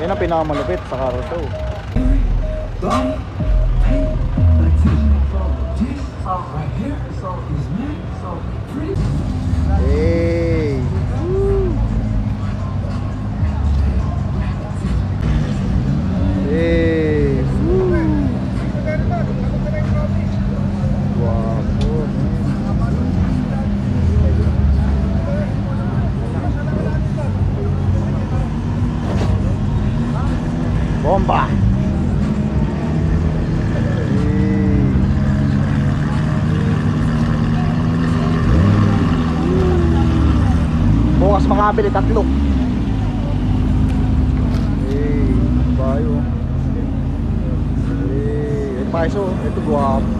Yan ang pinakamalupit sa car show. Right here, so is me, so free. bomba. Bukas makabili tatlo. Hey, bayo. Eh, eh, hey, paso, ito guwapo.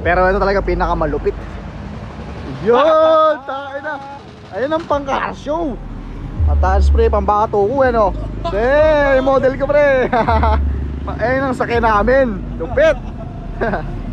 Pero ito talaga pinakamalupit. Yun! Tain na! Ayun ang pang-car show! Mataas pre, pambato ko eh no? Hey, model ko pre! Ayun ang sakay namin! Lupit!